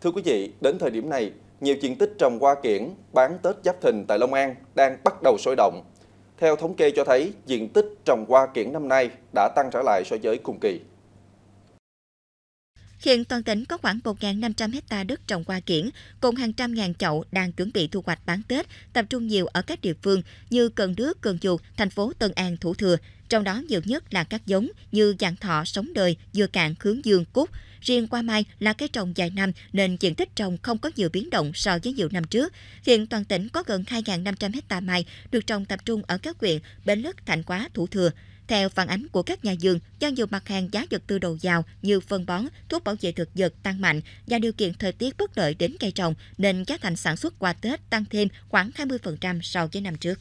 Thưa quý vị, đến thời điểm này, nhiều diện tích trồng hoa kiển bán Tết Giáp Thìn tại Long An đang bắt đầu sôi động. Theo thống kê cho thấy, diện tích trồng hoa kiển năm nay đã tăng trở lại so với cùng kỳ. Hiện toàn tỉnh có khoảng 1.500 hecta đất trồng hoa kiển, cùng hàng trăm ngàn chậu đang chuẩn bị thu hoạch bán Tết, tập trung nhiều ở các địa phương như Cần Đước, Cần Chuột, thành phố Tân An, Thủ Thừa. Trong đó nhiều nhất là các giống như dạng thọ, sống đời, dừa cạn, hướng dương, cúc. Riêng qua mai là cây trồng dài năm nên diện tích trồng không có nhiều biến động so với nhiều năm trước. Hiện toàn tỉnh có gần 2.500 hecta mai được trồng tập trung ở các huyện Bến Lức, Thạnh Quá, Thủ Thừa. Theo phản ánh của các nhà vườn, do nhiều mặt hàng giá vật tư đầu vào như phân bón, thuốc bảo vệ thực vật tăng mạnh và điều kiện thời tiết bất lợi đến cây trồng nên giá thành sản xuất qua Tết tăng thêm khoảng 20% so với năm trước.